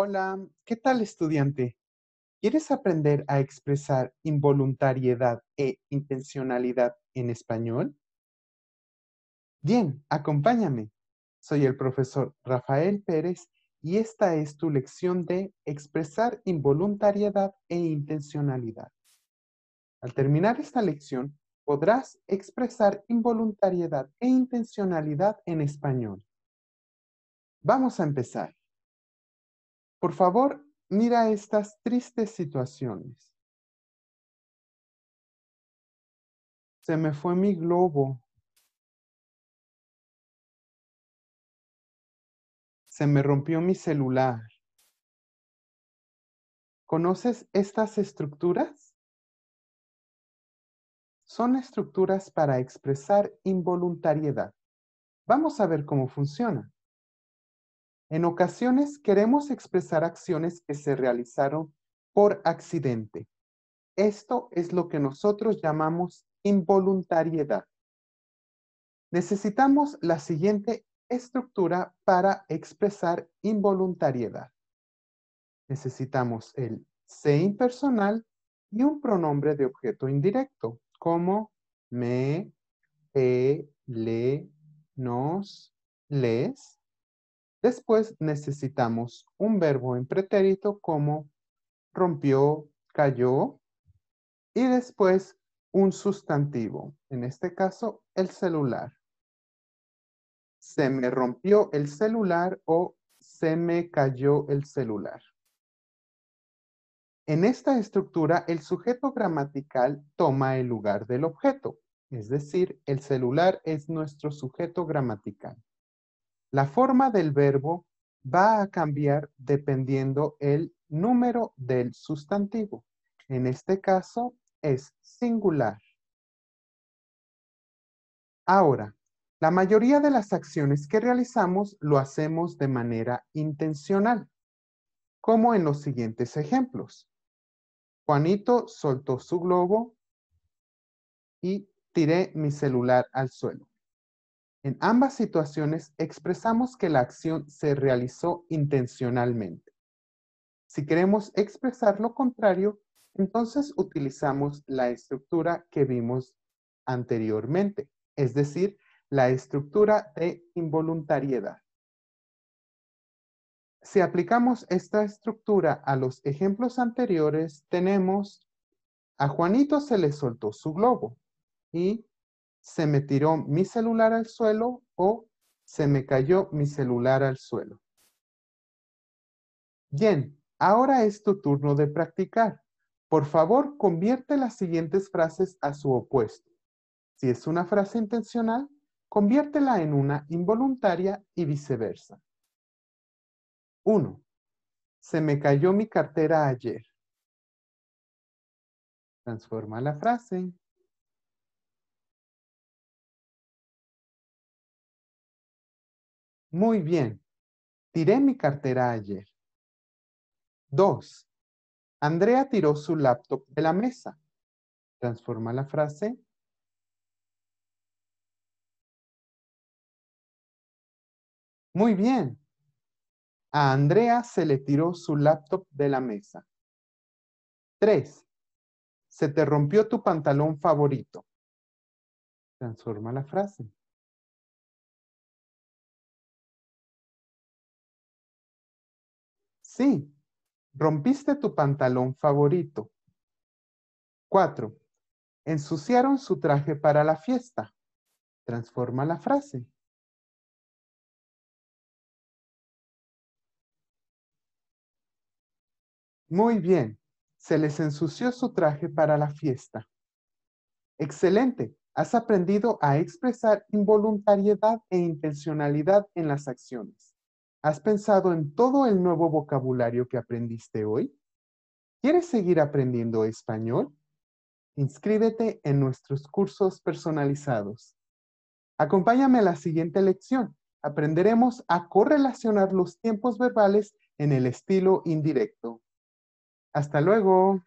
Hola, ¿qué tal estudiante? ¿Quieres aprender a expresar involuntariedad e intencionalidad en español? Bien, acompáñame. Soy el profesor Rafael Pérez y esta es tu lección de expresar involuntariedad e intencionalidad. Al terminar esta lección, podrás expresar involuntariedad e intencionalidad en español. Vamos a empezar. Por favor, mira estas tristes situaciones. Se me fue mi globo. Se me rompió mi celular. ¿Conoces estas estructuras? Son estructuras para expresar involuntariedad. Vamos a ver cómo funcionan. En ocasiones queremos expresar acciones que se realizaron por accidente. Esto es lo que nosotros llamamos involuntariedad. Necesitamos la siguiente estructura para expresar involuntariedad. Necesitamos el se impersonal y un pronombre de objeto indirecto, como me, he, le, nos, les, Después necesitamos un verbo en pretérito como rompió, cayó y después un sustantivo, en este caso el celular. Se me rompió el celular o se me cayó el celular. En esta estructura, el sujeto gramatical toma el lugar del objeto, es decir, el celular es nuestro sujeto gramatical. La forma del verbo va a cambiar dependiendo el número del sustantivo. En este caso es singular. Ahora, la mayoría de las acciones que realizamos lo hacemos de manera intencional, como en los siguientes ejemplos. Juanito soltó su globo y tiré mi celular al suelo. En ambas situaciones expresamos que la acción se realizó intencionalmente. Si queremos expresar lo contrario, entonces utilizamos la estructura que vimos anteriormente, es decir, la estructura de involuntariedad. Si aplicamos esta estructura a los ejemplos anteriores, tenemos a Juanito se le soltó su globo y se me tiró mi celular al suelo o se me cayó mi celular al suelo. Bien, ahora es tu turno de practicar. Por favor, convierte las siguientes frases a su opuesto. Si es una frase intencional, conviértela en una involuntaria y viceversa. 1. Se me cayó mi cartera ayer. Transforma la frase. Muy bien. Tiré mi cartera ayer. Dos. Andrea tiró su laptop de la mesa. Transforma la frase. Muy bien. A Andrea se le tiró su laptop de la mesa. Tres. Se te rompió tu pantalón favorito. Transforma la frase. Sí, rompiste tu pantalón favorito. Cuatro, ensuciaron su traje para la fiesta. Transforma la frase. Muy bien, se les ensució su traje para la fiesta. Excelente, has aprendido a expresar involuntariedad e intencionalidad en las acciones. ¿Has pensado en todo el nuevo vocabulario que aprendiste hoy? ¿Quieres seguir aprendiendo español? Inscríbete en nuestros cursos personalizados. Acompáñame a la siguiente lección. Aprenderemos a correlacionar los tiempos verbales en el estilo indirecto. Hasta luego.